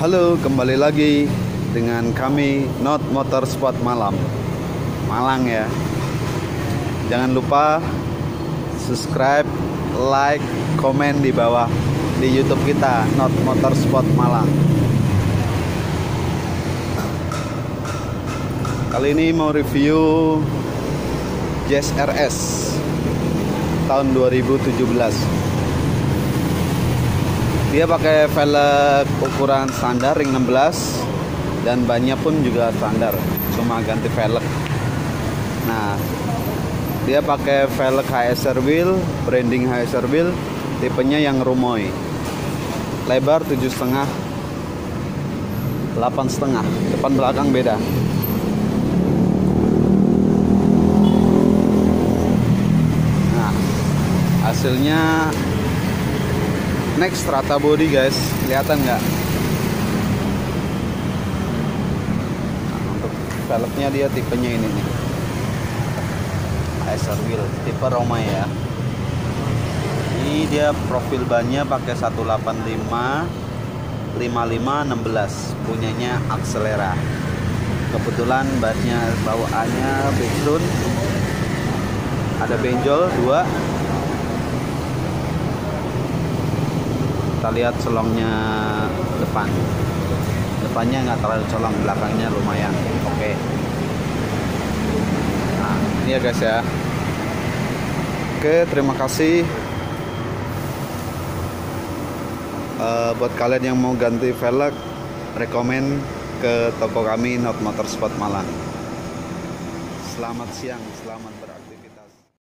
Halo, kembali lagi dengan kami Not Motorsport Malam. Malang ya. Jangan lupa subscribe, like, komen di bawah di YouTube kita Not Motorsport Malang. Kali ini mau review Jazz RS tahun 2017 dia pakai velg ukuran standar ring 16 dan bannya pun juga standar cuma ganti velg. Nah dia pakai velg HSR wheel branding HSR wheel tipenya yang rumoy. Lebar 7 setengah 8 setengah. Depan belakang beda. Nah hasilnya next strata body guys. Kelihatan nggak? Nah, untuk velgnya dia tipenya ini nih. Acer wheel tipe Roma ya. Ini dia profil bannya pakai 185 55 16 punyanya Accelera kebetulan bannya bawaannya Bexun ada benjol dua kita lihat selongnya depan. Depannya nggak terlalu colong belakangnya lumayan. Oke. Okay. nah ini ya guys ya. Oke okay, terima kasih. Uh, buat kalian yang mau ganti velg rekomen ke toko kami Not Motorsport Malang. Selamat siang selamat